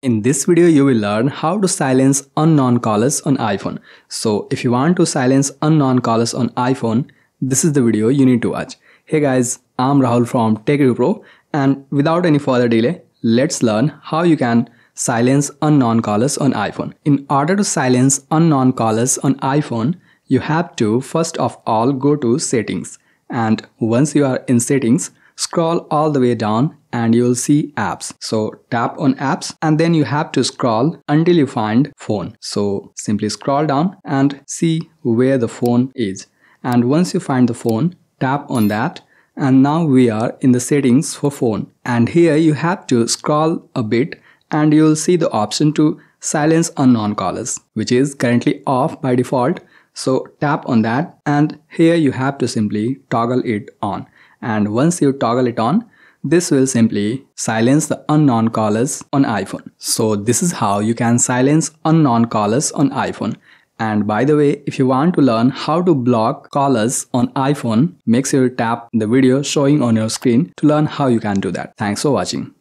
In this video, you will learn how to silence unknown callers on iPhone. So if you want to silence unknown callers on iPhone, this is the video you need to watch. Hey guys, I'm Rahul from Tech Pro and without any further delay, let's learn how you can silence unknown callers on iPhone. In order to silence unknown callers on iPhone, you have to first of all go to settings and once you are in settings, scroll all the way down and you'll see apps. So tap on apps and then you have to scroll until you find phone. So simply scroll down and see where the phone is. And once you find the phone, tap on that and now we are in the settings for phone and here you have to scroll a bit and you'll see the option to silence unknown callers which is currently off by default so tap on that and here you have to simply toggle it on and once you toggle it on this will simply silence the unknown callers on iPhone. So this is how you can silence unknown callers on iPhone. And by the way, if you want to learn how to block callers on iPhone, make sure you tap the video showing on your screen to learn how you can do that. Thanks for watching.